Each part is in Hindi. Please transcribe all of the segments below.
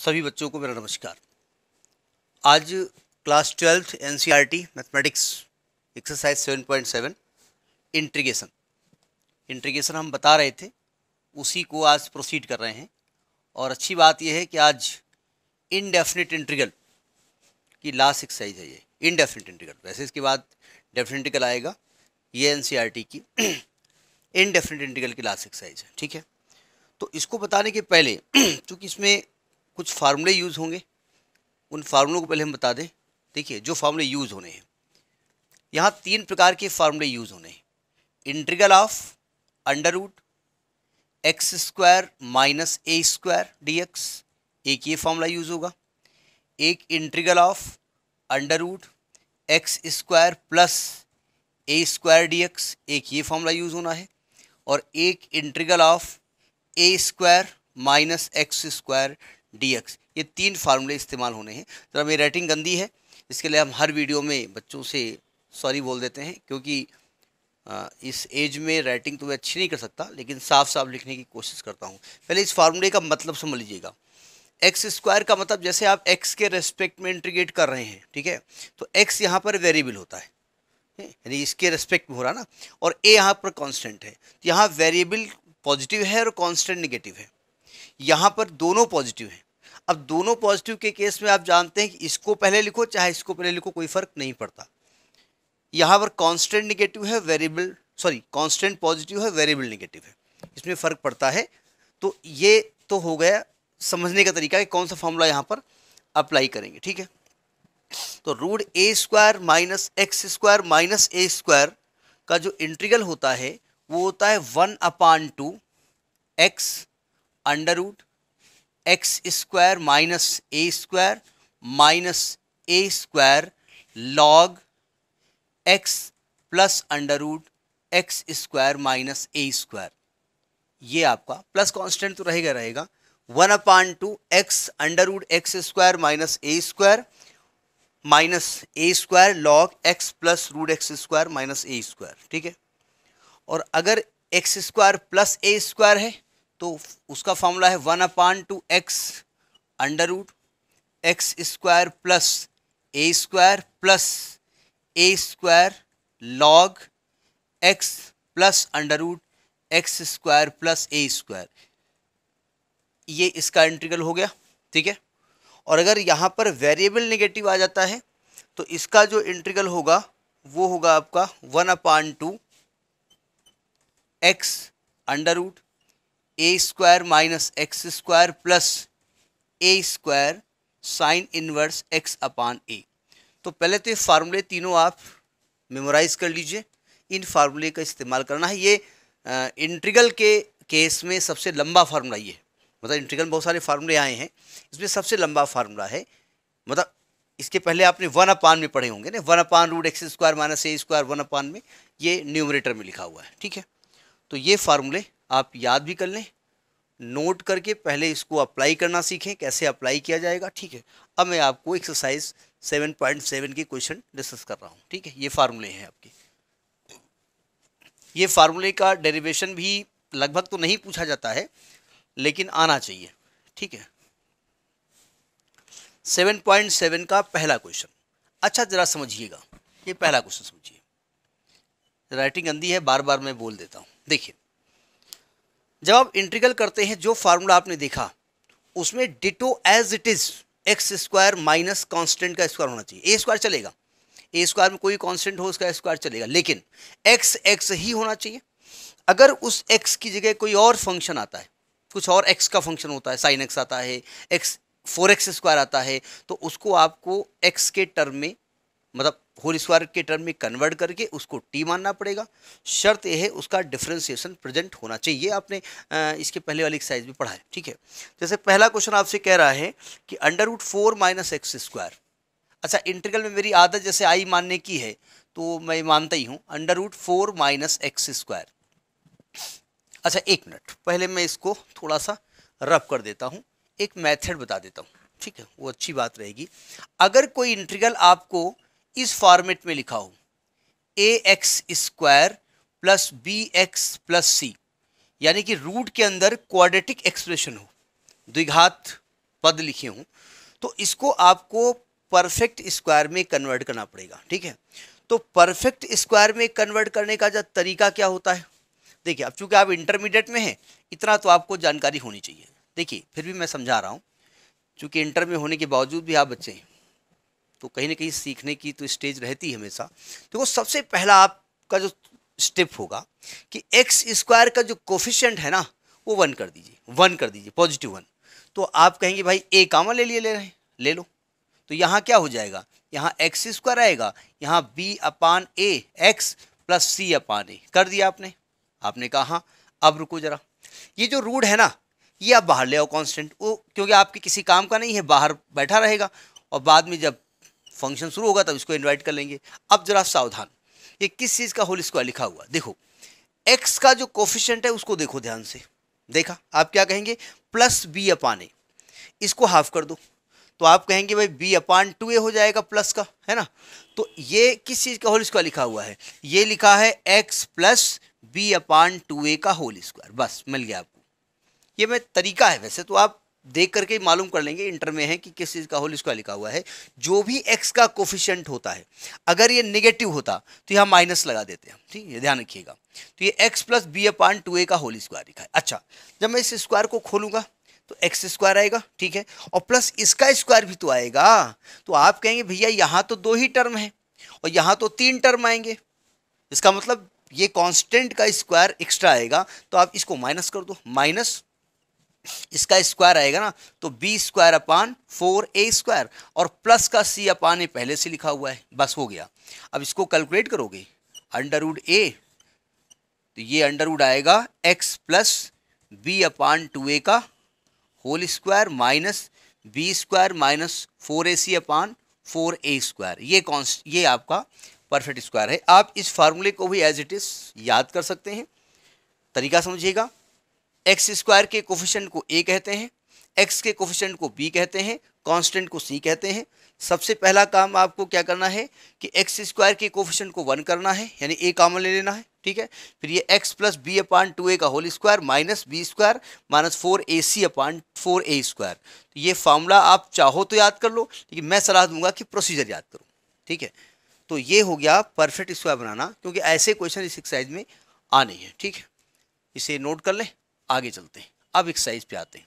सभी बच्चों को मेरा नमस्कार। आज class twelfth N C R T mathematics exercise seven point seven integration integration हम बता रहे थे, उसी को आज प्रोसीड कर रहे हैं। और अच्छी बात यह है कि आज इनडेफिनिट इंट्रीगल की लास्ट एक्सरसाइज है ये। इनडेफिनिट इंट्रीगल वैसे इसके बाद डेफिनेट आएगा, ये एन सी आर टी की। इनडेफिनिट इंट्रीगल की लास्ट एक्सरसाइज है, ठीक है? तो इसको बताने के पहले, चूँकि इसमें कुछ फार्मूले यूज़ होंगे। उन फार्मूलों को पहले हम बता दें। देखिए, जो फार्मूले यूज़ होने हैं, यहाँ तीन प्रकार के फार्मूले यूज़ होने हैं। Integral of, under root, x square minus a square d x एक ये फार्मूला यूज़ होगा। एक integral of, under root, x square plus a square d x एक ये फार्मूला यूज़ होना है। और एक integral of, a square minus x square d x ये तीन फार्मूले इस्तेमाल होने हैं। ज़रा मेरी राइटिंग गंदी है, इसके लिए हम हर वीडियो में बच्चों से सॉरी बोल देते हैं, क्योंकि इस एज में राइटिंग तो मैं अच्छी नहीं कर सकता, लेकिन साफ़ साफ़ लिखने की कोशिश करता हूँ। पहले इस फार्मूले का मतलब समझ लीजिएगा। एक्स स्क्वायर का मतलब जैसे आप एक्स के रेस्पेक्ट में इंट्रीगेट कर रहे हैं, ठीक है? तो एक्स यहाँ पर वेरिएबल होता है यानी इसके रेस्पेक्ट में हो रहा ना? और ए यहाँ पर कांस्टेंट है। तो यहाँ वेरिएबल पॉजिटिव है और कांस्टेंट नेगेटिव है। यहाँ पर दोनों पॉजिटिव हैं। अब दोनों पॉजिटिव के केस में आप जानते हैं कि इसको पहले लिखो, चाहे इसको पहले लिखो, कोई फ़र्क नहीं पड़ता। यहाँ पर कांस्टेंट निगेटिव है वेरिएबल सॉरी कांस्टेंट पॉजिटिव है वेरिएबल निगेटिव है। इसमें फ़र्क पड़ता है। तो ये तो हो गया समझने का तरीका कि कौन सा फॉर्मूला यहाँ पर अप्लाई करेंगे, ठीक है? तो root a square minus x square minus a square का जो इंट्रीगल होता है, वो होता है one upon two x under root x square minus a square minus a square log x plus under root x square minus a square ये आपका प्लस कांस्टेंट तो रहेगा रहेगा। One upon two x under root x square minus a square minus a square log x plus root x square minus a square ठीक है? और अगर x square plus a square है तो उसका फॉर्मूला है one upon two x under root x square plus a square plus a square log x plus under root x square plus a square ये इसका इंटीग्रल हो गया, ठीक है? और अगर यहाँ पर वेरिएबल नेगेटिव आ जाता है तो इसका जो इंटीग्रल होगा, वो होगा आपका one upon two x under root a square minus x square plus a square sine inverse x upon a तो पहले तो ये फार्मूले तीनों आप मेमोराइज कर लीजिए। इन फार्मूले का इस्तेमाल करना है। ये इंट्रीगल के केस में सबसे लंबा फार्मूला ये है। मतलब इंट्रीगल में बहुत सारे फार्मूले आए हैं। इसमें सबसे लंबा फार्मूला है। मतलब इसके पहले आपने वन अपान में पढ़े होंगे ना। One upon root x square minus a square one upon में ये न्यूमरेटर में लिखा हुआ है। ठीक है? तो ये फार्मूले आप याद भी कर लें। नोट करके पहले इसको अप्लाई करना सीखें, कैसे अप्लाई किया जाएगा, ठीक है। अब मैं आपको एक्सरसाइज 7.7 के क्वेश्चन डिस्कस कर रहा हूँ, ठीक है। ये फार्मूले हैं आपके। ये फार्मूले का डेरिवेशन भी लगभग तो नहीं पूछा जाता है, लेकिन आना चाहिए, ठीक है। 7.7 का पहला क्वेश्चन अच्छा ज़रा समझिएगा। ये पहला क्वेश्चन समझिए। राइटिंग अंधी है, बार बार मैं बोल देता हूँ। देखिए, जब आप इंट्रीगल करते हैं जो फार्मूला आपने देखा, उसमें ditto as it is x square minus constant का स्क्वायर होना चाहिए। ए स्क्वायर चलेगा। ए स्क्वायर में कोई कॉन्स्टेंट हो, उसका स्क्वायर चलेगा। लेकिन एक्स एक्स ही होना चाहिए। अगर उस एक्स की जगह कोई और फ़ंक्शन आता है, कुछ और एक्स का फ़ंक्शन होता है साइन एक्स आता है एक्स फोर एक्स स्क्वायर आता है तो उसको आपको एक्स के टर्म में मतलब होल स्क्वायर के टर्म में कन्वर्ट करके उसको टी मानना पड़ेगा। शर्त यह है, उसका डिफ्रेंसिएशन प्रेजेंट होना चाहिए। आपने इसके पहले वाली एक्सरसाइज भी पढ़ा है, ठीक है? जैसे पहला क्वेश्चन आपसे कह रहा है कि under root four minus x square अच्छा इंटीग्रल में मेरी आदत जैसे आई मानने की है तो मैं मानता ही हूँ under root four minus x square अच्छा एक मिनट पहले मैं इसको थोड़ा सा रफ कर देता हूँ, एक मैथड बता देता हूँ, ठीक है? वो अच्छी बात रहेगी। अगर कोई इंटीग्रल आपको इस फॉर्मेट में लिखा हो। A x square plus b x plus c यानी कि रूट के अंदर क्वाड्रेटिक एक्सप्रेशन हो। द्विघात पद लिखे हूँ तो इसको आपको परफेक्ट स्क्वायर में कन्वर्ट करना पड़ेगा, ठीक है? तो परफेक्ट स्क्वायर में कन्वर्ट करने का जो तरीका क्या होता है? देखिए, अब चूँकि आप इंटरमीडिएट में हैं, इतना तो आपको जानकारी होनी चाहिए। देखिए, फिर भी मैं समझा रहा हूँ, चूँकि इंटर में होने के बावजूद भी आप बच्चे हैं। तो कहीं ना कहीं सीखने की तो स्टेज रहती है हमेशा। तो वो सबसे पहला आपका जो स्टेप होगा कि एक्स स्क्वायर का जो कोफिशियंट है ना, वो वन कर दीजिए वन कर दीजिए पॉजिटिव वन तो आप कहेंगे, भाई ए कामा ले लिए, ले रहे हैं, ले लो। तो यहाँ क्या हो जाएगा? यहाँ एक्स स्क्वायर आएगा, यहाँ b upon a x plus c upon a कर दिया आपने। आपने कहा हाँ अब रुको जरा। ये जो रूड है ना, ये आप बाहर ले आओ कांस्टेंट वो, क्योंकि आपके किसी काम का नहीं है, बाहर बैठा रहेगा और बाद में जब फ़ंक्शन शुरू होगा तब इसको इन्वाइट कर लेंगे। अब जरा सावधान, ये किस चीज़ का होल स्क्वायर लिखा हुआ? देखो एक्स का जो कोफिशियंट है उसको देखो ध्यान से। देखा, आप क्या कहेंगे? प्लस बी अपान ए इसको हाफ़ कर दो। तो आप कहेंगे, भाई बी अपान टू ए हो जाएगा प्लस का, है ना? तो ये किस चीज़ का होल स्क्वायर लिखा हुआ है? ये लिखा है x plus b upon two a का होल स्क्वायर। बस, मिल गया आपको। ये मैं तरीका है वैसे तो आप देख करके मालूम कर लेंगे इंटर में है कि किस चीज़ का होल स्क्वायर लिखा हुआ है। जो भी एक्स का कोफिशियंट होता है, अगर ये नेगेटिव होता तो यहाँ माइनस लगा देते हैं। ठीक है, ध्यान रखिएगा। तो ये x plus b upon two a का होल स्क्वायर लिखा है। अच्छा जब मैं इस स्क्वायर को खोलूँगा तो एक्स स्क्वायर आएगा, ठीक है? और प्लस इसका स्क्वायर भी तो आएगा। तो आप कहेंगे, भैया, यहाँ तो दो ही टर्म है और यहाँ तो तीन टर्म आएँगे। इसका मतलब ये कांस्टेंट का स्क्वायर एक्स्ट्रा आएगा तो आप इसको माइनस कर दो। माइनस इसका स्क्वायर आएगा ना तो b square upon four a square और प्लस का सी अपान ए पहले से लिखा हुआ है, बस हो गया। अब इसको कैलकुलेट करोगे? अंडर रूड ए तो ये अंडर रूड आएगा x plus b upon two a का whole square minus b square minus four a c upon four a square ये कौन ये आपका परफेक्ट स्क्वायर है। आप इस फार्मूले को भी एज इट इज़ याद कर सकते हैं। तरीका समझिएगा। एक्स स्क्वायर के कोफिशेंट को ए कहते हैं, एक्स के कोफिशेंट को बी कहते हैं, कांस्टेंट को सी कहते हैं। सबसे पहला काम आपको क्या करना है कि एक्स स्क्वायर के कोफिशेंट को वन करना है, यानी ए कामन ले लेना है, ठीक है? फिर ये x plus b upon two a का whole square minus b square minus four a c upon four a square. तो ये फार्मूला आप चाहो तो याद कर लो, लेकिन मैं सलाह दूँगा कि प्रोसीजर याद करो, ठीक है? तो ये हो गया परफेक्ट स्क्वायर बनाना, क्योंकि ऐसे क्वेश्चन इस एक्सरसाइज में आने हैं, ठीक है? इसे नोट कर लें। आगे चलते हैं। अब एक्सरसाइज पे आते हैं।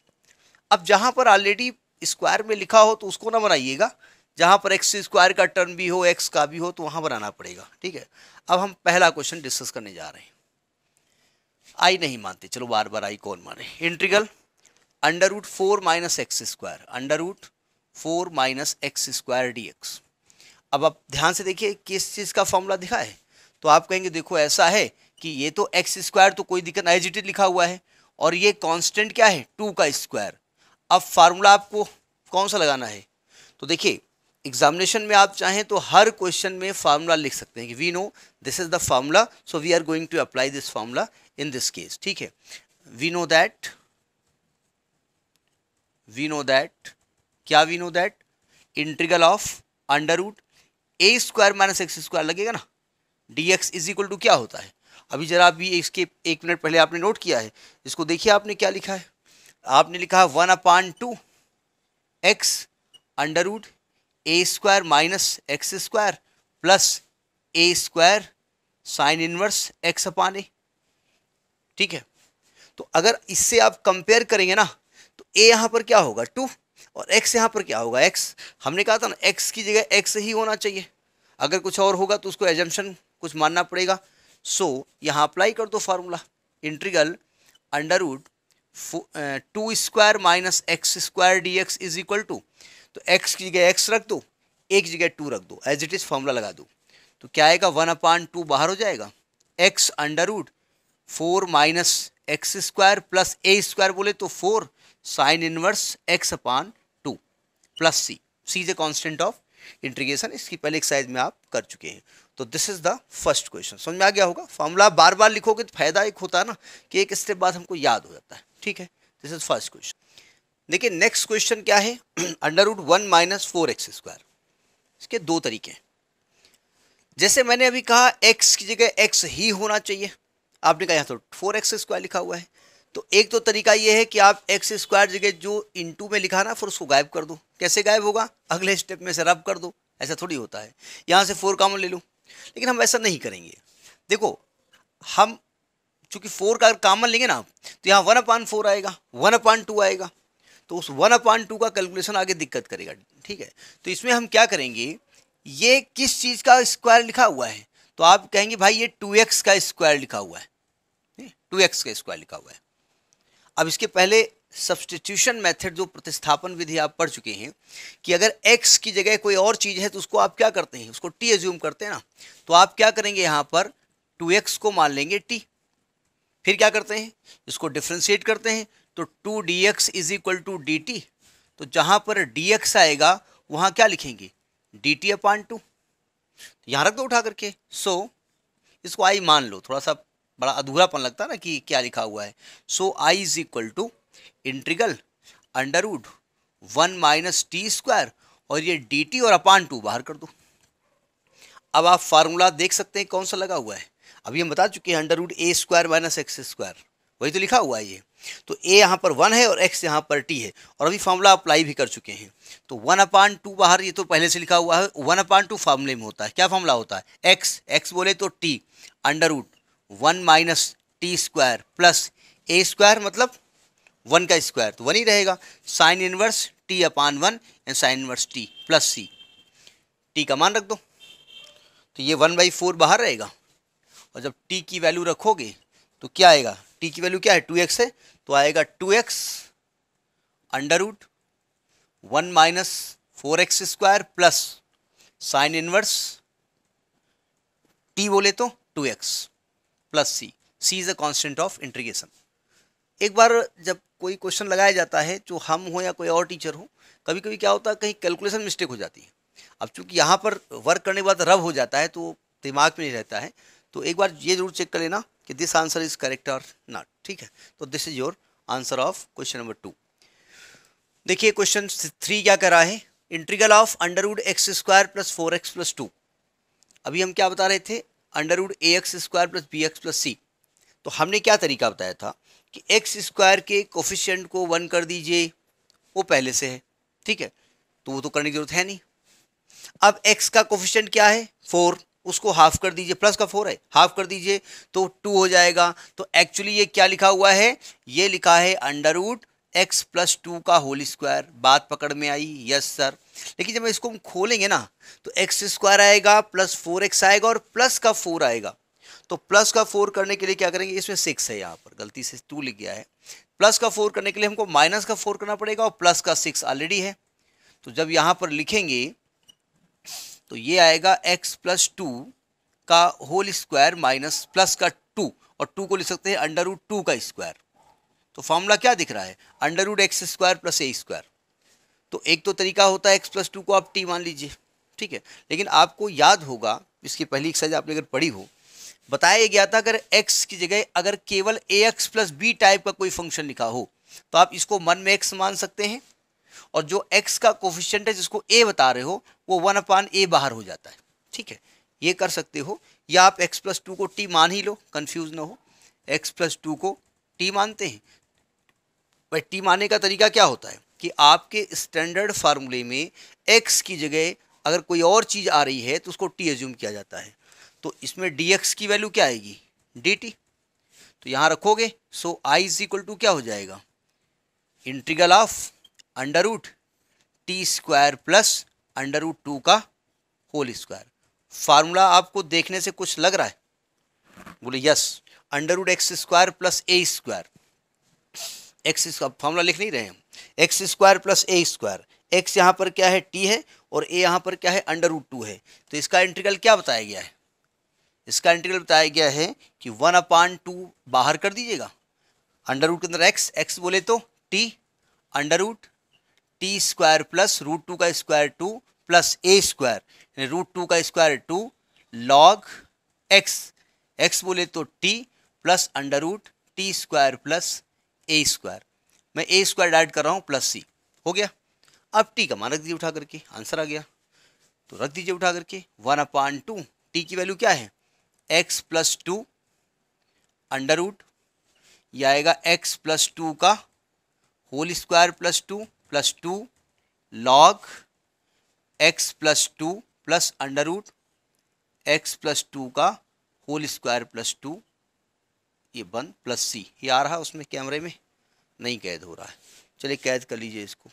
अब जहाँ पर ऑलरेडी स्क्वायर में लिखा हो तो उसको ना बनाइएगा। जहाँ पर एक्स स्क्वायर का टर्न भी हो एक्स का भी हो तो वहाँ बनाना पड़ेगा। ठीक है? अब हम पहला क्वेश्चन डिस्कस करने जा रहे हैं। आई नहीं मानते। चलो बार बार आई कौन माने? Integral under root four minus x square under root four minus x square d x अब आप ध्यान से देखिए, किस चीज़ का फॉर्मूला दिखा है? तो आप कहेंगे, देखो ऐसा है कि ये तो एक्स स्क्वायर तो कोई दिक्कत एजिटेड लिखा हुआ है। और ये कांस्टेंट क्या है? टू का स्क्वायर अब फार्मूला आपको कौन सा लगाना है? तो देखिए एग्जामिनेशन में आप चाहें तो हर क्वेश्चन में फार्मूला लिख सकते हैं कि we know this is the formula so we are going to apply this formula in this case ठीक है? We know that we know that क्या we know that integral of under root a square minus x square लगेगा ना? D x is equal to क्या होता है? अभी जरा अभी इसके एक मिनट पहले आपने नोट किया है, इसको देखिए आपने क्या लिखा है? आपने लिखा है one upon two x under root a square minus x square plus a square sine inverse x upon a ठीक है? तो अगर इससे आप कंपेयर करेंगे ना तो ए यहाँ पर क्या होगा? टू और एक्स यहाँ पर क्या होगा? एक्स हमने कहा था ना एक्स की जगह एक्स ही होना चाहिए। अगर कुछ और होगा तो उसको एजम्पन कुछ मानना पड़ेगा। सो so, यहाँ अप्लाई कर दो formula integral under two square minus x square d x is equal to तो एक्स की जगह एक्स रख दो एक जगह टू रख दो एज इट इज़ फॉर्मूला लगा दो. तो क्या आएगा? वन अपान टू बाहर हो जाएगा. X under four minus x square plus a square बोले तो four sine inverse x upon two plus c c is a constant of integration इसकी पहले एक्सरसाइज में आप कर चुके हैं। तो this is the first question समझ में आ गया होगा? फॉर्मूला बार बार लिखोगे तो फ़ायदा एक होता है ना कि एक स्टेप बाद हमको याद हो जाता है। ठीक है? दिस इज़ फ़र्स्ट क्वेश्चन देखिए नेक्स्ट क्वेश्चन क्या है? Under root one minus four x square इसके दो तरीके हैं। जैसे मैंने अभी कहा एक्स की जगह एक्स ही होना चाहिए। आपने कहा यहाँ तो फोर एक्स स्क्वायर लिखा हुआ है। तो एक तो तरीका ये है कि आप एक्स स्क्वायर जगह जो इंटू में लिखा ना, फिर उसको गायब कर दो। कैसे गायब होगा? अगले स्टेप में से रब कर दो। ऐसा थोड़ी होता है। यहाँ से फोर कामन ले लूँ। लेकिन हम ऐसा नहीं करेंगे। देखो, हम चूँकि फोर का कामन लेंगे ना तो यहाँ वन अपान फोर आएगा, वन अपान टू आएगा तो उस वन अपान टू का कैलकुलेशन आगे दिक्कत करेगा, ठीक है? तो इसमें हम क्या करेंगे, ये किस चीज़ का स्क्वायर लिखा हुआ है? तो आप कहेंगे, भाई, ये टू एक्स का स्क्वायर लिखा हुआ है। टू एक्स का स्क्वायर लिखा हुआ है। अब इसके पहले सब्सटीट्यूशन मेथड जो प्रतिस्थापन विधि आप पढ़ चुके हैं कि अगर x की जगह कोई और चीज़ है तो उसको आप क्या करते हैं? उसको t एज्यूम करते हैं ना? तो आप क्या करेंगे यहाँ पर? 2x को मान लेंगे t फिर क्या करते हैं? इसको डिफ्रेंशिएट करते हैं। तो two d x is equal to d t तो जहाँ पर डी एक्स आएगा वहाँ क्या लिखेंगे? डी टी अपान टू यहाँ रख दो उठा करके। सो so, इसको आई मान लो। थोड़ा सा बड़ा अधूरापन लगता है ना कि क्या लिखा हुआ है। So I is equal to integral under root one minus t square और ये डी टी और अपान टू बाहर कर दो। अब आप फार्मूला देख सकते हैं कौन सा लगा हुआ है। अभी हम बता चुके हैं under root a square minus x square. वही तो लिखा हुआ है ये। तो ए यहाँ पर वन है और एक्स यहाँ पर टी है और अभी फार्मूला अप्लाई भी कर चुके हैं। तो वन अपान टू बाहर ये तो पहले से लिखा हुआ है। वन अपान टू फार्मूले में होता है। क्या फार्मूला होता है? एक्स। एक्स बोले तो t. Under root one minus t square plus a square मतलब वन का स्क्वायर तो वन ही रहेगा। Sine inverse t upon one and sine inverse t plus c t का मान रख दो। तो ये वन बाई फोर बाहर रहेगा। और जब टी की वैल्यू रखोगे तो क्या आएगा? टी की वैल्यू क्या है? टू एक्स है। तो आएगा two x under root one minus four x square plus sine inverse t बोले तो two x plus c c is a constant of integration एक बार जब कोई क्वेश्चन लगाया जाता है, जो हम हो या कोई और टीचर हो कभी कभी क्या होता है, कहीं कैलकुलेशन मिस्टेक हो जाती है। अब चूँकि यहाँ पर वर्क करने के बाद रब हो जाता है तो दिमाग में नहीं रहता है तो एक बार ये ज़रूर चेक कर लेना कि दिस आंसर इज़ करेक्ट और नॉट ठीक है? तो this is your answer of question number two देखिए क्वेश्चन थ्री क्या कर रहा है? Integral of under root x square plus four x plus two अभी हम क्या बता रहे थे? Under root a x square plus b x plus c तो हमने क्या तरीका बताया था? कि एक्स स्क्वायर के कोफिशियंट को वन कर दीजिए, वो पहले से है, ठीक है? तो वो तो करने की ज़रूरत है नहीं। अब एक्स का कोफिशियंट क्या है? फोर उसको हाफ़ कर दीजिए प्लस का फोर है हाफ़ कर दीजिए तो टू हो जाएगा। तो एक्चुअली ये क्या लिखा हुआ है? ये लिखा है under root x plus two का होल स्क्वायर बात पकड़ में आई? यस सर लेकिन जब इसको हम खोलेंगे ना तो एक्स स्क्वायर आएगा प्लस फोर एक्स आएगा और प्लस का फोर आएगा। तो प्लस का फोर करने के लिए क्या करेंगे? इसमें सिक्स है यहाँ पर। गलती से टू लिख गया है। प्लस का फोर करने के लिए हमको माइनस का फोर करना पड़ेगा और प्लस का सिक्स ऑलरेडी है। तो जब यहाँ पर लिखेंगे तो ये आएगा एक्स प्लस टू का होल स्क्वायर माइनस प्लस का टू और टू को लिख सकते हैं अंडर रूट टू का स्क्वायर तो फॉर्मूला क्या दिख रहा है? Under root x square plus a square तो एक तो तरीका होता है एक्स प्लस टू को आप टी मान लीजिए। ठीक है? लेकिन आपको याद होगा, इसकी पहली एक्सरसाइज आपने अगर पढ़ी हो बताया गया था अगर x की जगह अगर केवल a x plus b type का कोई फ़ंक्शन लिखा हो तो आप इसको मन में x मान सकते हैं। और जो x का कोफिशियंट है, जिसको a बता रहे हो, वो वन अपान ए बाहर हो जाता है। ठीक है? ये कर सकते हो। या आप x प्लस टू को t मान ही लो कंफ्यूज ना हो। x प्लस टू को t मानते हैं। भाई, t मानने का तरीका क्या होता है? कि आपके स्टैंडर्ड फार्मूले में x की जगह अगर कोई और चीज़ आ रही है तो उसको t एज्यूम किया जाता है। तो इसमें dx की वैल्यू क्या आएगी? dt तो यहाँ रखोगे so I is equal to क्या हो जाएगा? Integral of under root t square plus under root two का होल स्क्वायर फार्मूला आपको देखने से कुछ लग रहा है। बोले yes under root x square plus a square x square formula लिख नहीं रहे हैं। X square plus a square x यहाँ पर क्या है? टी है और ए यहाँ पर क्या है? अंडर रूट टू है। तो इसका इंटीग्रल क्या बताया गया है? इसका इंटीग्रल बताया गया है कि वन अपान टू बाहर कर दीजिएगा। अंडर रूट के अंदर एक्स एक्स बोले तो t under root t square plus root two का square two plus a square यानी रूट टू का square two log x x बोले तो t plus under root t square plus a square मैं ए स्क्वायर ऐड कर रहा हूँ प्लस सी हो गया? अब टी का मान रख दीजिए उठा करके। आंसर आ गया। तो रख दीजिए उठा करके। वन अपान टू टी की वैल्यू क्या है? X plus two under root ये आएगा एक्स प्लस टू का whole square plus two plus two log x plus two plus under root x plus two का होल स्क्वायर प्लस टू ये वन प्लस सी ये आ रहा है उसमें कैमरे में? नहीं कैद हो रहा है। चलिए कैद कर लीजिए इसको।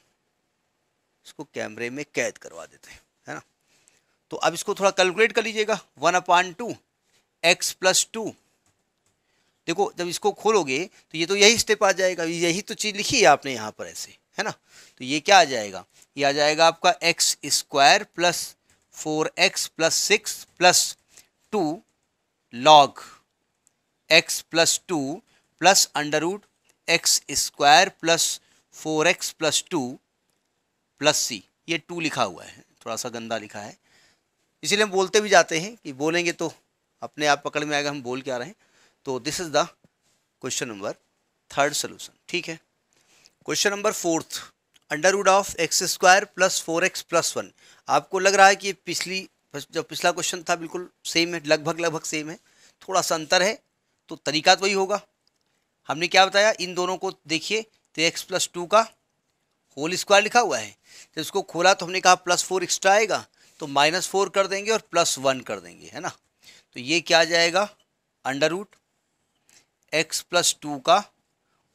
इसको कैमरे में कैद करवा देते हैं, है ना? तो अब इसको थोड़ा कैलकुलेट कर लीजिएगा। One upon two x plus two देखो, जब इसको खोलोगे तो ये तो यही स्टेप आ जाएगा। यही तो चीज़ लिखी है आपने यहाँ पर ऐसे, है ना? तो ये क्या आ जाएगा? ये आ जाएगा आपका x square plus four x plus six plus two log x plus two plus under root x square plus four x plus two plus c ये टू लिखा हुआ है, थोड़ा सा गंदा लिखा है। इसीलिए हम बोलते भी जाते हैं कि बोलेंगे तो अपने आप पकड़ में आएगा, हम बोल क्या रहे हैं? तो this is the question number third solution ठीक है? Question number fourth under root of x square plus four x plus one आपको लग रहा है कि पिछली जो पिछला क्वेश्चन था, बिल्कुल सेम है, लगभग लगभग सेम है। थोड़ा सा अंतर है तो तरीका तो वही होगा। हमने क्या बताया? इन दोनों को देखिए तो एक्स प्लस टू का होल स्क्वायर लिखा हुआ है। जब इसको खोला तो हमने कहा प्लस फोर एक्स्ट्रा आएगा तो माइनस फोर कर देंगे और प्लस वन कर देंगे, है ना? तो ये क्या जाएगा? Under root x plus two का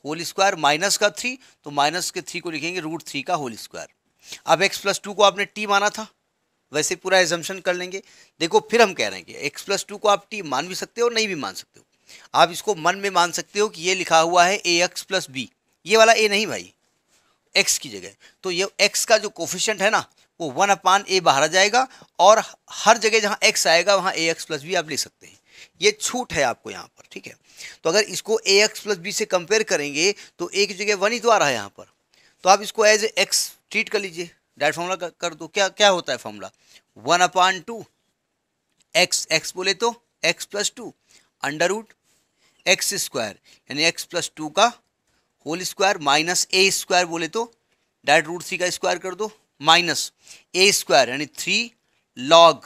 होल स्क्वायर माइनस का थ्री तो माइनस के थ्री को लिखेंगे रूट थ्री का होल स्क्वायर अब एक्स प्लस टू को आपने टी माना था, वैसे पूरा एजम्पन कर लेंगे। देखो, फिर हम कह रहे हैं कि एक्स प्लस टू को आप टी मान भी सकते हो, नहीं भी मान सकते हो। आप इसको मन में मान सकते हो कि ये लिखा हुआ है ए एक्स प्लस बी ये वाला ए नहीं भाई एक्स की जगह। तो ये एक्स का जो कोफिशेंट है ना वो वन अपान ए बाहर आ जाएगा और हर जगह जहाँ एक्स आएगा, वहाँ ए एक्स प्लस बी आप ले सकते हैं। ये छूट है आपको यहाँ पर, ठीक है? तो अगर इसको ए एक्स प्लस बी से कंपेयर करेंगे तो ए की जगह वन ही तो आ रहा है यहाँ पर। तो आप इसको एज एक्स ट्रीट कर लीजिए। डायरेक्ट फॉर्मूला कर दो। क्या क्या होता है formula one upon two x x बोले तो x plus two under root x square यानी एक्स प्लस टू का whole square minus a square बोले तो डायरेक्ट रूट सी का स्क्वायर कर दो। माइनस ए स्क्वायर, यानी थ्री लॉग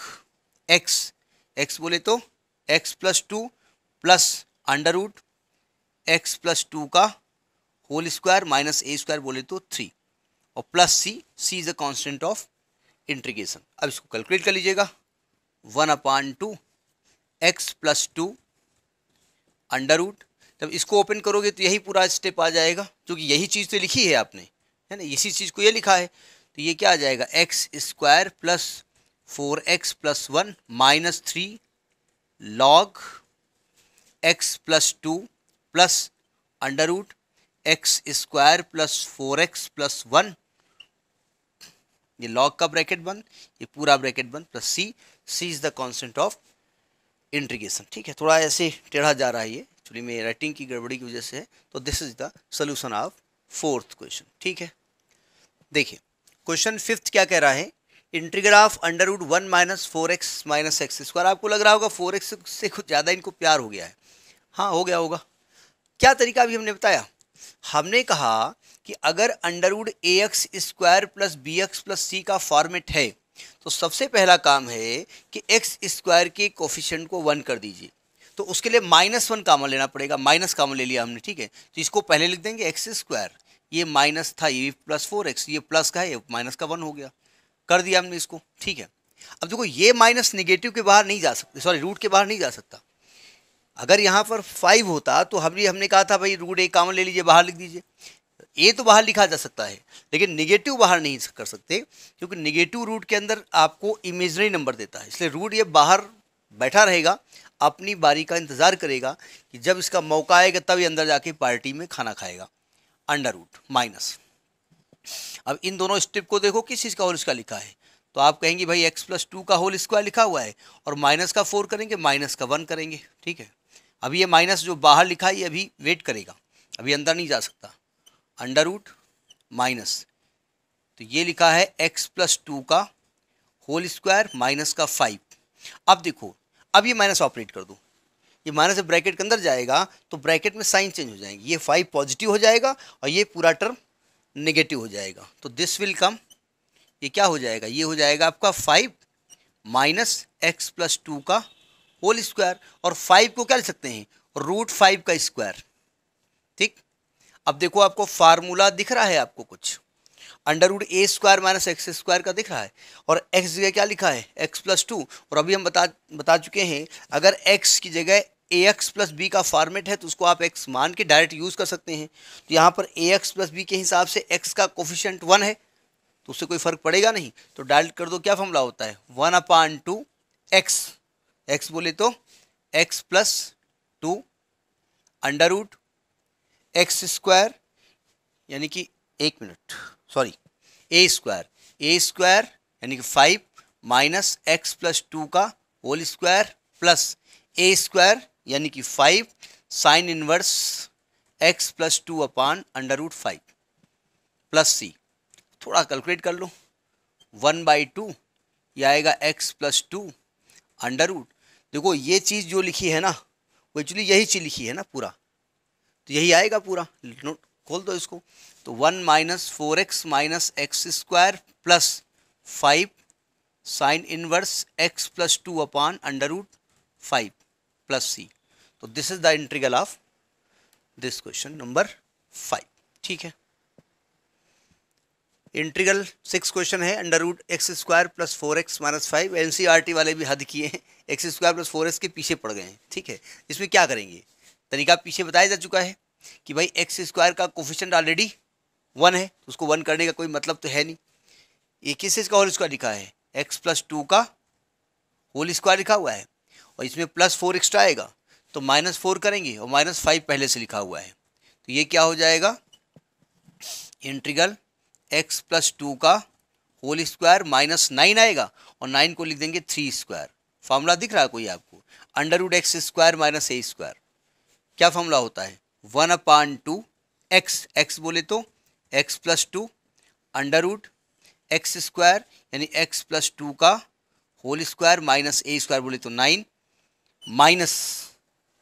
एक्स एक्स बोले तो x plus two plus under root x plus two का whole square minus a square बोले तो थ्री और plus c c is a constant of integration अब इसको कैलकुलेट कर लीजिएगा। One upon two x plus two under root जब इसको ओपन करोगे तो यही पूरा स्टेप आ जाएगा, क्योंकि यही चीज़ तो लिखी है आपने, है ना? इसी चीज़ को ये लिखा है। तो ये क्या आ जाएगा? X square plus four x plus one minus three log x plus two plus under root x square plus four x plus one ये लॉग का ब्रैकेट बंद, ये पूरा ब्रैकेट बंद plus c c is the constant of integration ठीक है, थोड़ा ऐसे टेढ़ा जा रहा है ये। एक्चुअली में राइटिंग की गड़बड़ी की वजह से है। तो this is the solution of fourth question ठीक है? देखिए क्वेश्चन फिफ्थ क्या कह रहा है? Integral of under root one minus four x minus x square आपको लग रहा होगा फोर एक्स से कुछ ज़्यादा इनको प्यार हो गया है। हाँ हो गया होगा। क्या तरीका अभी हमने बताया? हमने कहा कि अगर under root a x square plus b x plus c का फॉर्मेट है तो सबसे पहला काम है कि एक्स स्क्वायर के कोफिशेंट को वन कर दीजिए। तो उसके लिए माइनस वन कामन लेना पड़ेगा। माइनस कामन ले लिया हमने, ठीक है? तो इसको पहले लिख देंगे एक्स स्क्वायर ये माइनस था, ये प्लस फोर एक्स ये प्लस का है, ये माइनस का वन हो गया। कर दिया हमने इसको, ठीक है। अब देखो, ये माइनस निगेटिव के बाहर नहीं जा सकते सॉरी रूट के बाहर नहीं जा सकता। अगर यहाँ पर फाइव होता तो हम हमने कहा था, भाई रूट एक कामन ले लीजिए, बाहर लिख दीजिए। ए तो बाहर लिखा जा सकता है, लेकिन निगेटिव बाहर नहीं कर सकते, क्योंकि निगेटिव रूट के अंदर आपको इमेजनरी नंबर देता है। इसलिए रूट ये बाहर बैठा रहेगा, अपनी बारी का इंतज़ार करेगा कि जब इसका मौका आएगा, तब ये अंदर जाके पार्टी में खाना खाएगा। Under root, minus. अब इन दोनों स्टेप को देखो, किस चीज़ का होल स्क्वायर लिखा है? तो आप कहेंगे, भाई एक्स प्लस टू का होल स्क्वायर लिखा हुआ है और माइनस का फोर करेंगे, माइनस का वन करेंगे। ठीक है? अभी ये माइनस जो बाहर लिखा है, ये अभी वेट करेगा। अभी अंदर नहीं जा सकता। Under root, minus. तो ये लिखा है एक्स प्लस टू का होल स्क्वायर माइनस का फाइव अब देखो, अब ये माइनस ऑपरेट कर दो। ये माइनस ब्रैकेट के अंदर जाएगा तो ब्रैकेट में साइन चेंज हो जाएँगे। ये फाइव पॉजिटिव हो जाएगा और ये पूरा टर्म नेगेटिव हो जाएगा। तो दिस विल कम ये क्या हो जाएगा? ये हो जाएगा आपका five minus x plus two का होल स्क्वायर और फाइव को क्या लिख सकते हैं? रूट फाइव का स्क्वायर ठीक? अब देखो आपको फार्मूला दिख रहा है आपको कुछ। Under root a square minus x square का दिख रहा है। और एक्स जगह क्या लिखा है? X plus two. और अभी हम बता बता चुके हैं, अगर एक्स की जगह ए एक्स प्लस बी का फॉर्मेट है तो उसको आप एक्स मान के डायरेक्ट यूज़ कर सकते हैं। तो यहाँ पर ए एक्स प्लस बी के हिसाब से एक्स का कोफिशेंट वन है तो उससे कोई फ़र्क पड़ेगा नहीं। तो डायरेक्ट कर दो, क्या फॉर्मूला होता है? One upon two x. X बोले तो x plus two under root x square, यानी कि एक minute. Sorry a square a square यानी कि five minus x plus two का whole square plus a square यानी कि five sine inverse x plus two upon under root five plus c थोड़ा कैलकुलेट कर लो. वन बाई टू ये आएगा x plus two under root देखो, ये चीज़ जो लिखी है ना, वो एक्चुअली यही चीज़ लिखी है ना पूरा. तो यही आएगा पूरा. नोट खोल दो इसको. तो one minus four x minus x square plus five sine inverse x plus two upon under root five plus c. तो this is the integral of this question number five ठीक है? इंट्रीगल सिक्स क्वेश्चन है, under root x square plus four x minus five. N वाले भी हद किए हैं। X square plus four x के पीछे पड़ गए हैं। ठीक है? इसमें क्या करेंगे? तरीका पीछे बताया जा चुका है कि भाई एक्स स्क्वायर का कोफिशेंट ऑलरेडी वन है तो उसको वन करने का कोई मतलब तो है नहीं। ये किस चीज़ का होल स्क्वायर लिखा है? एक्स प्लस टू का होल स्क्वायर लिखा हुआ है। और इसमें प्लस फोर एक्स्ट्रा आएगा तो माइनस फोर करेंगे और माइनस फाइव पहले से लिखा हुआ है। तो ये क्या हो जाएगा? इंट्रीगल एक्स प्लस टू का होल स्क्वायर माइनस नाइन आएगा और नाइन को लिख देंगे थ्री स्क्वायर फॉर्मूला दिख रहा है कोई आपको? Under x square minus a square क्या फॉर्मूला होता है? One upon two x x बोले तो x plus two under root x square, यानी एक्स प्लस टू का whole square minus a square बोले तो नाइन, माइनस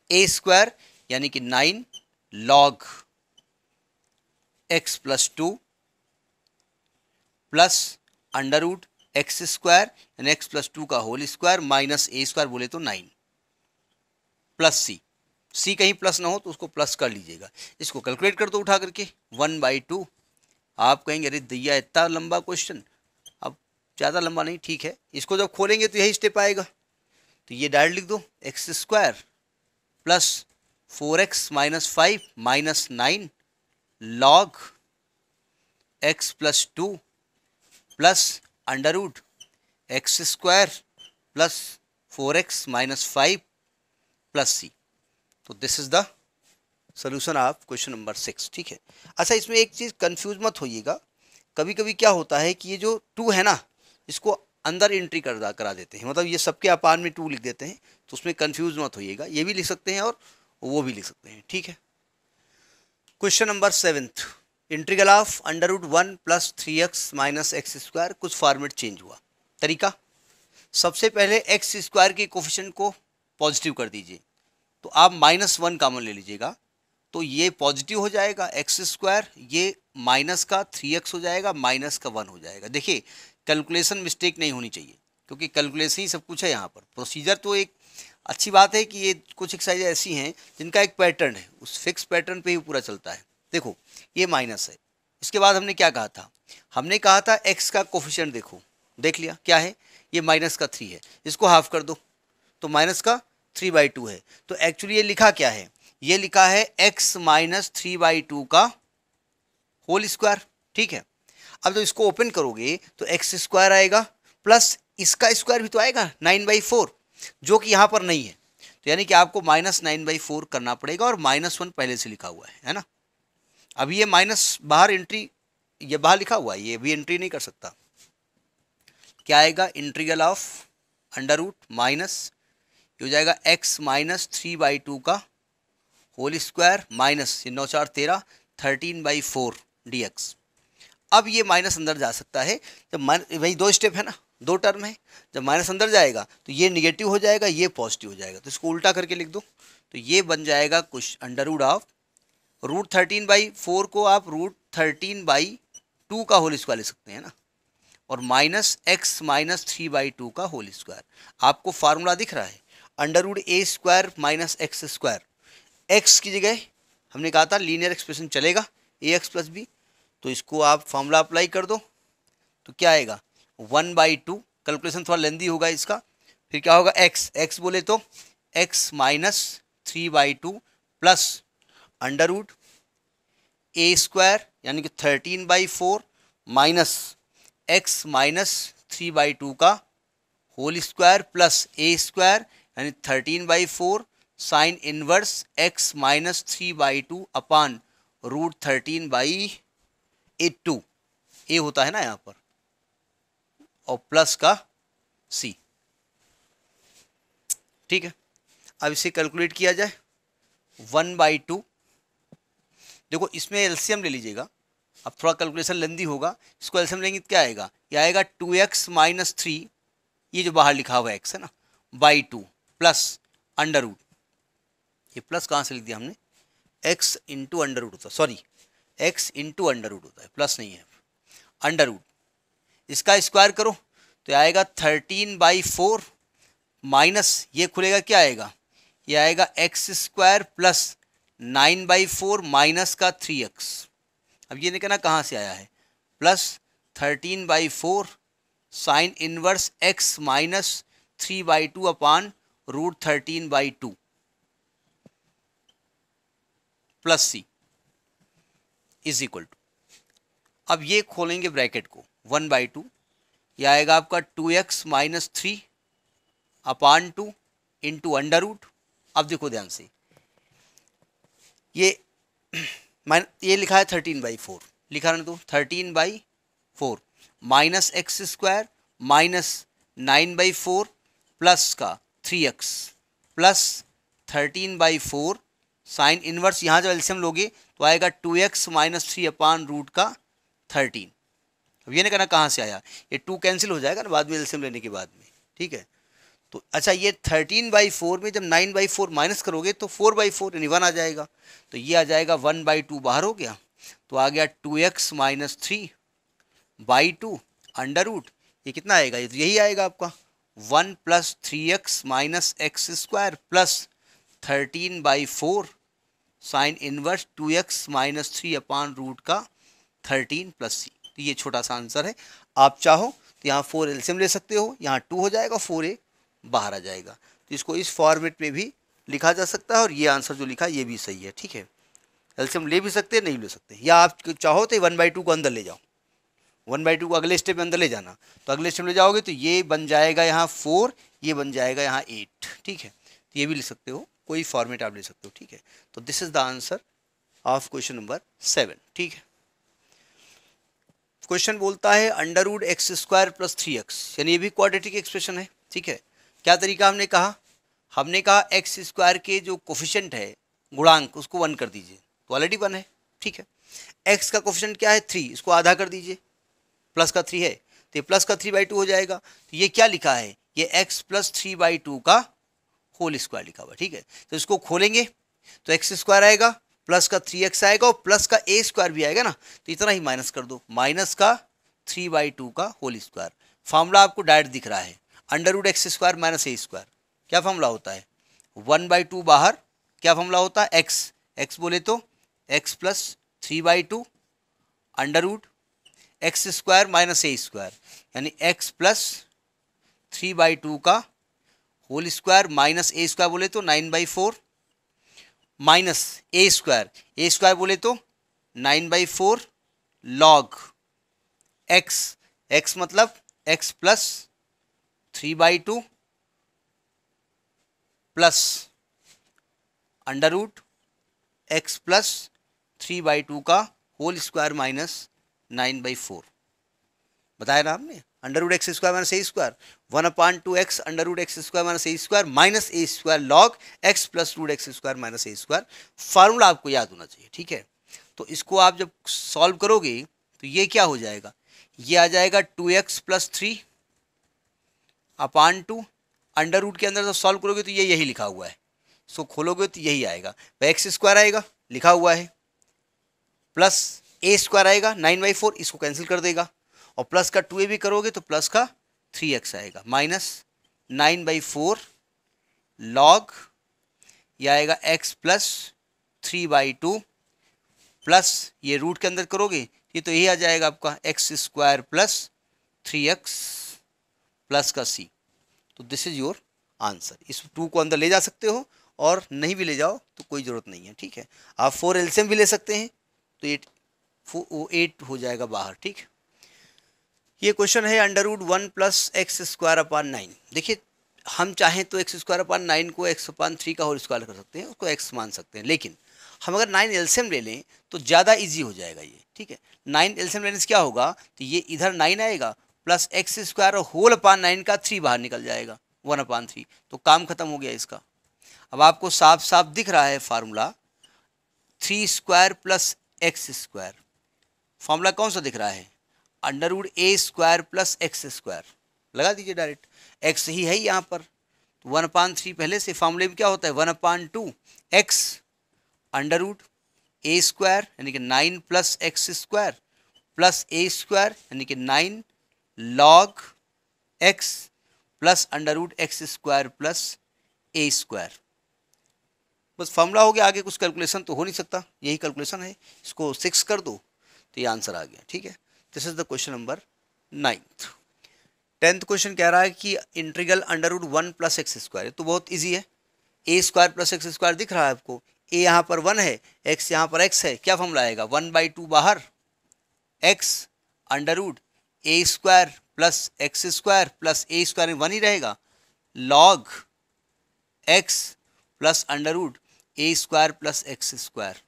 ए स्क्वायर, यानी कि nine log x plus two plus under root x square, यानी एक्स प्लस टू का whole square minus a square बोले तो नाइन प्लस सी। सी कहीं प्लस ना हो तो उसको प्लस कर लीजिएगा। इसको कैलकुलेट कर दो उठा करके। वन बाई टू आप कहेंगे, अरे दैया, इतना लंबा क्वेश्चन अब ज़्यादा लंबा नहीं, ठीक है। इसको जब खोलेंगे तो यही स्टेप आएगा। तो ये डायरेक्ट लिख दो x square plus four x minus five minus nine log x plus two plus under root x square plus four x minus five plus c तो this is the solution of question number six ठीक है? अच्छा इसमें एक चीज़ कन्फ्यूज़ मत होइएगा। कभी कभी क्या होता है कि ये जो टू है ना, इसको अंदर एंट्री कर करा देते हैं। मतलब ये सबके अपान में टू लिख देते हैं तो उसमें कन्फ्यूज़ मत होइएगा। ये भी लिख सकते हैं और वो भी लिख सकते हैं, ठीक है? Question number seventh integral of under root one plus three x minus x square कुछ फॉर्मेट चेंज हुआ। तरीका? सबसे पहले एक्स स्क्वायर के कोफिशन को पॉजिटिव कर दीजिए। तो आप माइनस वन कामन ले लीजिएगा। तो ये पॉजिटिव हो जाएगा एक्स स्क्वायर ये माइनस का थ्री एक्स हो जाएगा, माइनस का वन हो जाएगा। देखिए कैलकुलेशन मिस्टेक नहीं होनी चाहिए, क्योंकि कैलकुलेशन ही सब कुछ है यहाँ पर। प्रोसीजर तो एक अच्छी बात है कि ये कुछ एक्सरसाइज ऐसी हैं जिनका एक पैटर्न है, उस फिक्स पैटर्न पे ही पूरा चलता है। देखो, ये माइनस है। इसके बाद हमने क्या कहा था? हमने कहा था एक्स का कोफिशियंट देखो। देख लिया, क्या है? ये माइनस का थ्री है। इसको हाफ़ कर दो। तो माइनस का थ्री बाई टू है। तो एक्चुअली ये लिखा क्या है? ये लिखा है x minus three by two का होल स्क्वायर ठीक है? अब जब इसको ओपन करोगे तो एक्स स्क्वायर आएगा प्लस इसका स्क्वायर भी तो आएगा नाइन बाई फोर जो कि यहाँ पर नहीं है। तो यानी कि आपको माइनस नाइन बाई फोर करना पड़ेगा और माइनस वन पहले से लिखा हुआ है है ना? अभी ये माइनस बाहर एंट्री ये बाहर लिखा हुआ है, ये भी एंट्री नहीं कर सकता। क्या आएगा? Integral of under root minus ये हो जाएगा x minus three by two का होल स्क्वायर माइनस ये नौ चार तेरह thirteen by four d x अब ये माइनस अंदर जा सकता है, जब वही दो स्टेप है ना, दो टर्म है, जब माइनस अंदर जाएगा तो ये निगेटिव हो जाएगा, ये पॉजिटिव हो जाएगा। तो इसको उल्टा करके लिख दो तो ये बन जाएगा कुछ under root of root thirteen by four को आप रूट थर्टीन बाई टू का होल स्क्वायर ले सकते हैं ना, और minus x minus three by two का होल स्क्वायर आपको फार्मूला दिख रहा है under root a square minus x square x की जगह हमने कहा था लीनियर एक्सप्रेशन चलेगा ए एक्स प्लस बी तो इसको आप फॉर्मूला अप्लाई कर दो। तो क्या आएगा? वन बाई टू कैलकुलेशन थोड़ा लेंदी होगा इसका। फिर क्या होगा? एक्स एक्स बोले तो x minus three by two plus under root a square यानी कि thirteen by four minus x minus three by two का whole square plus a square यानी thirteen by four sine inverse x minus three by two upon root thirteen by eight two a होता है ना यहाँ पर? और प्लस का सी ठीक है? अब इसे कैलकुलेट किया जाए. वन बाई टू देखो, इसमें एलसीएम ले लीजिएगा. अब थोड़ा कैलकुलेशन लेंदी होगा. इसको एलसीएम लेंगे तो क्या आएगा? ये आएगा टू एक्स माइनस थ्री ये जो बाहर लिखा हुआ है एक्स है ना? By two plus under root ये प्लस कहाँ से लिख दिया हमने? एक्स इंटू अंडर रूट होता है sorry x into under root होता है प्लस नहीं है। अंडर रूट इसका स्क्वायर करो तो आएगा थर्टीन बाई फोर माइनस ये खुलेगा, क्या आएगा? ये आएगा x square plus nine by four minus का थ्री एक्स अब ये निकलना कहाँ से आया है। Plus thirteen by four sine inverse x minus three by two upon root thirteen by two plus c is equal to अब ये खोलेंगे ब्रैकेट को वन बाई टू यह आएगा आपका two x minus three upon two into under root अब देखो ध्यान से, ये माइन ये लिखा है थर्टीन बाई फोर लिखा रहने दो thirteen by four minus x square minus nine by four plus का three x plus thirteen by four sine inverse यहाँ जब एल्सियम लोगे तो आएगा two x minus three upon root का थर्टीन। अब ये नहीं कहना कहाँ से आया, ये टू कैंसिल हो जाएगा ना बाद में एल्सियम लेने के बाद में, ठीक है? तो अच्छा ये थर्टीन बाई फोर में जब नाइन बाई फोर माइनस करोगे तो फोर बाई फोर यानी वन आ जाएगा। तो ये आ जाएगा वन बाई टू बाहर हो गया तो आ गया two x minus three by two under root, ये कितना आएगा? ये तो यही आएगा आपका। One plus three x minus x square plus thirteen by four sine inverse two x minus three upon root का थर्टीन प्लस सी तो ये छोटा सा आंसर है। आप चाहो तो यहाँ फोर एल्सियम ले सकते हो। यहाँ टू हो जाएगा फोर ए बाहर आ जाएगा। तो इसको इस फॉर्मेट में भी लिखा जा सकता है और ये आंसर जो लिखा ये भी सही है, ठीक है? एल्सियम ले भी सकते नहीं ले सकते। या आप चाहो तो वन बाई टू को अंदर ले जाओ। वन बाई टू को अगले स्टेप में अंदर ले जाना। तो अगले स्टेप ले जाओगे तो ये बन जाएगा यहाँ फोर ये बन जाएगा यहाँ एट ठीक है? तो ये भी ले सकते हो। कोई फॉर्मेट आप ले सकते हो, ठीक है? तो this is the answer of question number seven ठीक है? क्वेश्चन बोलता है under root x square plus three x यानी ये भी क्वाड्रेटिक एक्सप्रेशन है, ठीक है? क्या तरीका हमने कहा? हमने कहा एक्स स्क्वायर के जो कोफिशेंट है, गुणांक, उसको वन कर दीजिए तो ऑलरेडी वन है, ठीक है? एक्स का कोफिशेंट क्या है? थ्री इसको आधा कर दीजिए प्लस का थ्री है तो ये प्लस का थ्री बाई टू हो जाएगा तो ये क्या लिखा है? ये x plus three by two का होल स्क्वायर लिखा हुआ ठीक है? तो इसको खोलेंगे तो एक्स स्क्वायर आएगा प्लस का थ्री एक्स आएगा और प्लस का ए स्क्वायर भी आएगा ना? तो इतना ही माइनस कर दो। माइनस का थ्री बाई टू का होल स्क्वायर फार्मूला आपको डायरेक्ट दिख रहा है। Under x square minus a square क्या फॉर्मूला होता है? वन बाई टू बाहर, क्या फॉर्मूला होता है? एक्स एक्स बोले तो x plus three by two under x square minus a square यानी x plus three by two का whole square minus a square बोले तो nine by four minus a square a square बोले तो nine by four log x x मतलब x plus three by two plus under root x plus three by two का whole square minus nine by four बताया ना आपने? Under root x square minus a square one upon two x under root x square minus a square minus a square log x plus root x square minus a square formula आपको याद होना चाहिए, ठीक है? तो इसको आप जब सॉल्व करोगे तो ये क्या हो जाएगा? ये आ जाएगा two x plus three upon two under root के अंदर जब सॉल्व करोगे तो ये यही लिखा हुआ है। सो खोलोगे तो यही आएगा। एक्स स्क्वायर आएगा, लिखा हुआ है। प्लस ए स्क्वायर आएगा नाइन बाई फोर इसको कैंसिल कर देगा। और प्लस का टू ए भी करोगे तो प्लस का थ्री एक्स आएगा। Minus nine by four log यह आएगा x plus three by two plus ये रूट के अंदर करोगे, ये तो यही आ जाएगा आपका x square plus three x plus का सी। तो दिस इज़ योर आंसर इस टू को अंदर ले जा सकते हो और नहीं भी ले जाओ तो कोई ज़रूरत नहीं है, ठीक है? आप फोर एल्सियम भी ले सकते हैं तो एट वो एट हो जाएगा बाहर, ठीक? ये क्वेश्चन है under root one plus x square upon nine. देखिए, हम चाहें तो एक्स स्क्वायर अपान नाइन को एक्स अपान थ्री का होल स्क्वायर कर सकते हैं, उसको एक्स मान सकते हैं, लेकिन हम अगर नाइन एल्सियम ले लें तो ज़्यादा इजी हो जाएगा ये, ठीक है? नाइन एल्सियम लेने से क्या होगा तो ये इधर नाइन आएगा, प्लस एक्स स्क्वायर और होल अपान नाइन का थ्री बाहर निकल जाएगा, वन अपान थ्री। तो काम खत्म हो गया इसका। अब आपको साफ़ साफ़ दिख रहा है formula, three square plus x square. Formula कौन सा दिख रहा है? Under root a square plus x square. लगा दीजिए डायरेक्ट। एक्स ही है यहाँ पर। तो वन अपान थ्री पहले से फार्मूले में क्या होता है? One upon two x under root a square, यानी कि nine plus x square plus a square, यानी कि nine log x plus under root x square plus a square. बस फॉर्मूला हो गया, आगे कुछ कैलकुलेशन तो हो नहीं सकता। यही कैलकुलेशन है। इसको सिक्स कर दो। तो ये आंसर आ गया। ठीक है? This is the question number ninth tenth question कह रहा है कि integral under root one plus x square तो बहुत ईजी है। A square plus x square दिख रहा है आपको। ए यहाँ पर वन है एक्स यहाँ पर एक्स है, क्या फॉर्मूला आएगा? वन बाई टू बाहर x under root a square plus x square plus a square one ही रहेगा। Log x plus under root a square plus x square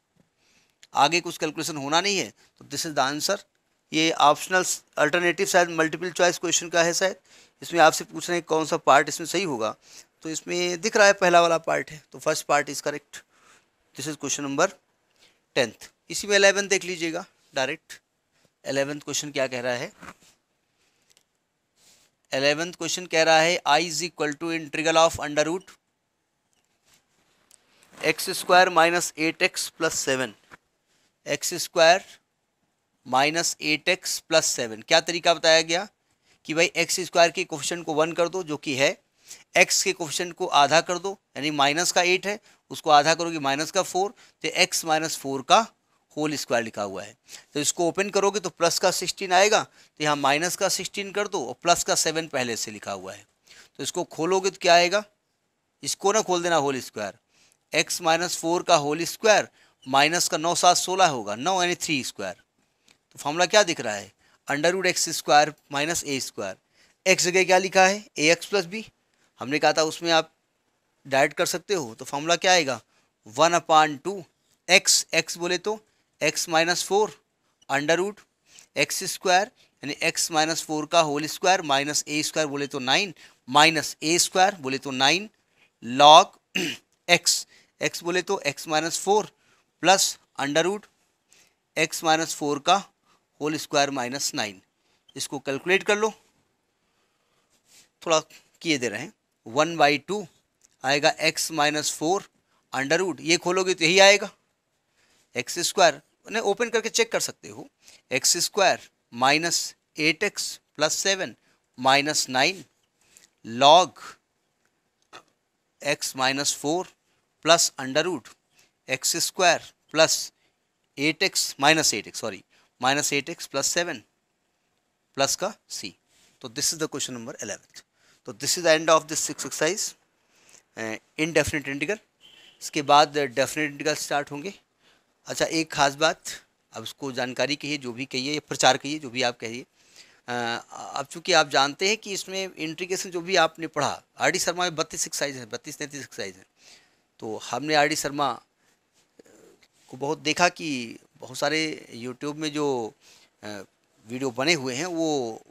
आगे कुछ कैलकुलेशन होना नहीं है तो दिस इज़ द आंसर ये ऑप्शनल अल्टरनेटिव शायद मल्टीपल चॉइस क्वेश्चन का है शायद। इसमें आपसे पूछ रहे हैं कौन सा पार्ट इसमें सही होगा। तो इसमें दिख रहा है पहला वाला पार्ट है। तो first part is correct this is question number tenth इसी में एलेवेंथ देख लीजिएगा। डायरेक्ट एलेवेंथ क्वेश्चन क्या कह रहा है? एलेवेंथ क्वेश्चन कह रहा है I is equal to integral of under root x square minus eight x plus seven x square minus eight x plus seven. क्या तरीका बताया गया कि भाई एक्स स्क्वायर के क्वेश्चन को वन कर दो, जो कि है, एक्स के क्वेश्चन को आधा कर दो, यानी माइनस का एट है, उसको आधा करोगे माइनस का फोर तो एक्स माइनस फोर का होल स्क्वायर लिखा हुआ है। तो इसको ओपन करोगे तो प्लस का सिक्सटीन आएगा तो यहाँ माइनस का सिक्सटीन कर दो और प्लस का सेवन पहले से लिखा हुआ है। तो इसको खोलोगे तो क्या आएगा? इसको ना खोल देना whole square. X minus four का होल स्क्वायर, माइनस का नौ सात सोलह होगा, नौ यानी थ्री स्क्वायर। तो फॉर्मूला क्या दिख रहा है? Under root x square minus a square x जगह क्या लिखा है? ए एक्स प्लस बी हमने कहा था उसमें आप डायरेक्ट कर सकते हो तो फॉर्मूला क्या आएगा? One upon two x x बोले तो x minus four under root x square यानी एक्स माइनस फोर का whole square minus a square बोले तो नाइन माइनस ए स्क्वायर बोले तो नाइन लॉग एक्स एक्स बोले तो x minus four plus under root x minus four का होल स्क्वायर माइनस नाइन इसको कैलकुलेट कर लो। थोड़ा किए दे रहे हैं। वन बाई टू आएगा x minus four under root ये खोलोगे तो यही आएगा। एक्स स्क्वायर उन्हें ओपन करके चेक कर सकते हो। X square minus eight x plus seven minus nine log x minus four plus under root x square plus eight x minus eight x sorry minus eight x plus seven plus का सी तो this is the question number eleventh तो this is the end of this six exercise indefinite integral इसके बाद डेफिनेट इंटीग्रल स्टार्ट होंगे। अच्छा एक ख़ास बात, अब उसको जानकारी कहिए, जो भी कहिए, या प्रचार कहिए, जो भी आप कहिए। अब चूँकि आप जानते हैं कि इसमें इंट्रीगेशन जो भी आपने पढ़ा, आर डी शर्मा में बत्तीस एक्साइज है, बत्तीस तैंतीस एक्साइज है। तो हमने आर डी शर्मा को बहुत देखा कि बहुत सारे यूट्यूब में जो वीडियो बने हुए हैं, वो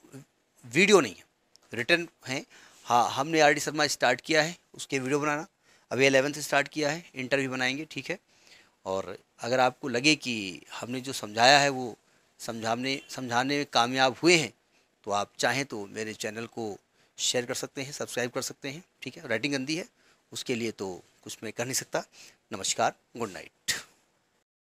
वीडियो नहीं है, रिटर्न हैं। हाँ हमने आर डी शर्मा स्टार्ट किया है, उसके वीडियो बनाना। अभी एलेवेंथ स्टार्ट किया है, इंटरव्यू बनाएँगे, ठीक है। और अगर आपको लगे कि हमने जो समझाया है, वो समझाने समझाने में कामयाब हुए हैं तो आप चाहें तो मेरे चैनल को शेयर कर सकते हैं, सब्सक्राइब कर सकते हैं, ठीक है। राइटिंग गंदी है, उसके लिए तो कुछ मैं कर नहीं सकता। नमस्कार, गुड नाइट।